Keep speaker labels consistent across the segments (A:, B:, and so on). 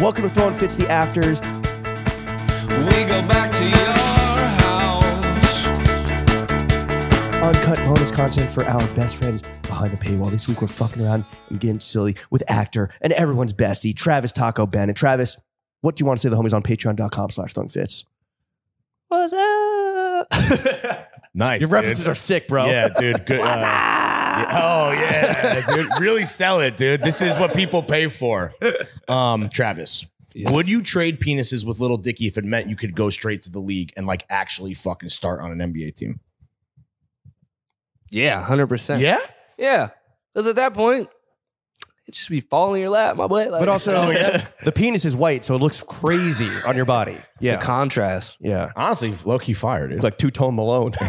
A: Welcome to Throwing Fits the Afters.
B: We go back to your house.
A: Uncut bonus content for our best friends behind the paywall. This week we're fucking around and getting silly with actor and everyone's bestie, Travis Taco Bennett. Travis, what do you want to say to the homies on patreon.com slash throwing fits? What's up?
C: Nice.
A: Your
C: dude.
A: references are sick, bro.
C: Yeah, dude. Good. uh, yeah, oh yeah, dude. Really sell it, dude. This is what people pay for. Um, Travis, would you trade penises with Lil Dicky if it meant you could go straight to the league and like actually fucking start on an NBA team?
D: Yeah, hundred percent.
C: Yeah.
D: yeah. Because at that point, it just be falling in your lap, my boy. Like,
A: But also, the penis is white, so it looks crazy on your body. Yeah.
D: the contrast.
A: yeah.
C: Honestly, low key fire, dude.
A: It's like two tone Malone.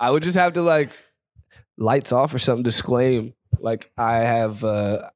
D: I would just have to like lights off or something. Disclaim like I have. uh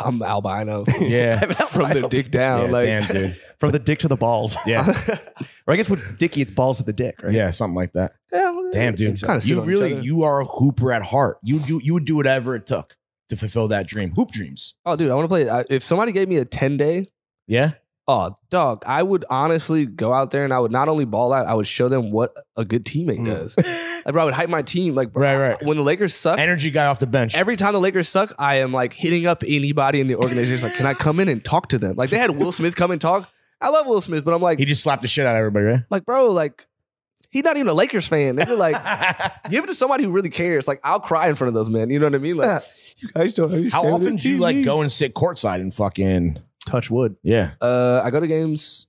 D: I'm albino
C: yeah.
D: from the dick down.
C: Yeah,
D: like
C: damn, dude.
A: From the dick to the balls.
C: Yeah.
A: or I guess with Dicky, it's balls to the dick, right?
C: Yeah, something like that.
D: yeah,
C: Damn, dude.
D: Kinda
C: You really, you are a hooper at heart. You do, you would do whatever it took to fulfill that dream. Hoop dreams.
D: Oh, dude, I want to play. I, if somebody gave me a ten day,
C: Yeah.
D: Oh, dog, I would honestly go out there and I would not only ball out, I would show them what a good teammate
A: Mm.
D: does. like, bro, I would hype my team. Like, bro,
C: Right, right.
D: when the Lakers suck,
C: Energy guy off the bench.
D: every time the Lakers suck, I am like hitting up anybody in the organization. Like, can I come in and talk to them? Like, they had Will Smith come and talk. I love Will Smith, but I'm like,
C: he just slapped the shit out of everybody, right?
D: like, bro, like, he's not even a Lakers fan. They're like, give it to somebody who really cares. Like, I'll cry in front of those men. You know what I mean? Like, you guys don't understand.
C: How often
D: this
C: do you like
D: TV.
C: go and sit courtside and fucking
A: Touch wood.
C: yeah?
D: Uh, I go to games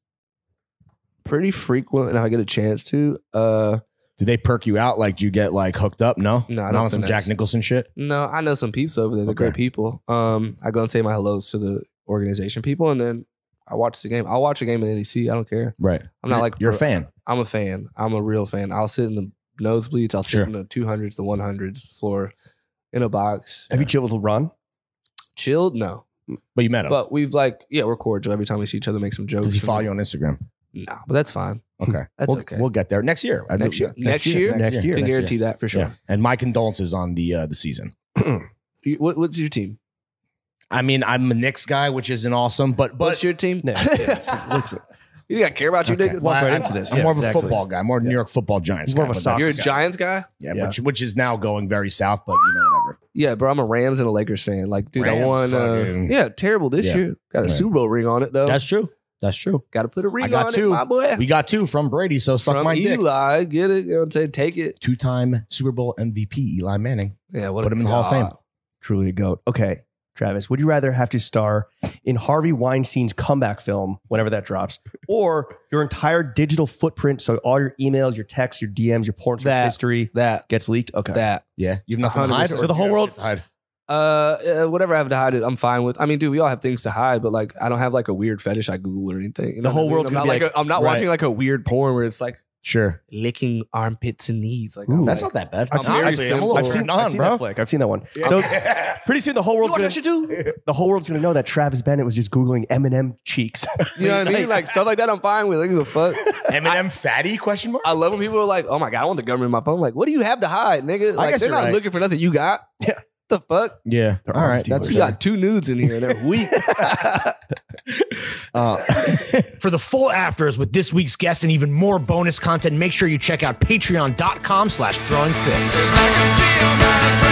D: pretty frequent, and if I get a chance to. Uh,
C: Do they perk you out? Like, do you get like hooked up? No,
D: No, I
C: not
D: don't
C: on some. Jack Nicholson shit.
D: no, I know some peeps over there. They're
C: Okay.
D: great people. Um, I go and say my hellos to the organization people, and then I watch the game. I'll watch a game in NEC. I don't care.
C: Right.
D: I'm not like
C: you're a fan.
D: I'm a fan. I'm a real fan. I'll sit in the nosebleeds. I'll sit
C: Sure.
D: in the 200s, the 100s floor, in a box.
A: Have you chilled with Ron?
D: Chilled? No,
C: But you met him.
D: but we've like, yeah, we're cordial every time we see each other. Make some jokes.
C: Does he follow you on Instagram?
D: No, but that's fine.
C: Okay,
D: That's
C: we'll,
D: okay.
C: We'll get there next year. I
D: Next
C: do-
D: year? Next year?
A: Next year.
D: Can
A: next
D: guarantee that for sure.
C: Yeah. And my condolences on the uh, the season.
D: You- What, what's your team?
C: I mean, I'm a Knicks guy, which isn't awesome, but but
D: what's your team?
A: Yeah, yes. Looks-
D: You think I care about you
C: Okay.
D: niggas?
A: Walk right
C: I-
A: into this.
C: I'm
A: Yeah,
C: more of a
A: exactly.
C: football guy, more New York Football Giants.
A: He's more
C: guy,
A: of a
C: but
A: soccer
D: You're a
C: that's-
D: Giants guy?
C: Yeah,
A: Yeah.
C: Which, which is now going very south, but you know whatever.
D: Yeah, bro. I'm a Rams and a Lakers fan. Like, dude,
C: Rams
D: I won. Uh,
C: fucking-
D: yeah, terrible this
C: Yeah.
D: year. Got a
C: Right.
D: Super Bowl ring on it though.
C: That's true. That's true.
D: Got to put a ring
C: I got
D: on
C: two.
D: it, my boy.
C: We got two from Brady, so suck
D: From
C: my dick.
D: Eli, get it? You know what I'm saying? Take it.
C: Two time Super Bowl MVP Eli Manning.
D: Yeah, what
C: Put
D: a
C: him in the Hall of Fame.
A: Truly a goat. Okay, Travis, would you rather have to star in Harvey Weinstein's comeback film whenever that drops, or your entire digital footprint, so all your emails, your texts, your DMs, your porn search
D: That.
A: history
D: That
A: gets leaked? Okay.
D: that.
C: Yeah, you have nothing to hide.
D: 100%.
C: or
A: So the whole
C: you have
A: world-
C: to hide?
D: Uh, uh, whatever I have to hide it, I'm fine with. I mean, dude, we all have things to hide, but like, I don't have like a weird fetish I Google or anything. You know
A: The whole
D: what I mean?
A: world's
D: I'm
A: gonna
D: not
A: be
D: like, a, I'm not
C: Right.
D: watching like a weird porn where it's like
C: Sure.
D: licking armpits and knees. Like,
A: Ooh.
C: That's
D: like,
C: not that bad.
D: I've seen- I've
C: I'm
D: seen-
A: I've seen,
C: turned
A: I've seen
C: bro.
A: that flick. I've seen that one. So pretty soon the whole world's gonna,
D: watch that shit too?
A: the whole world's gonna know that Travis Bennett was just googling Eminem cheeks.
D: You know what I mean? Like stuff like that, I'm fine with. I don't give a fuck.
C: Eminem fatty question mark?
D: I love when people are like, "Oh my god, I want the government in my phone." Like, what do you have to hide, nigga? Like,
C: guess
D: they're
C: you're
D: not
C: right.
D: looking for nothing you got.
A: Yeah.
D: The fuck?
C: Yeah.
A: They're
C: All right.
A: arms
C: That's
D: You
A: dealers.
C: fair.
D: got two nudes in here and they're weak.
C: Uh,
E: For the full afters with this week's guest and even more bonus content, make sure you check out patreon.com slash throwing fits.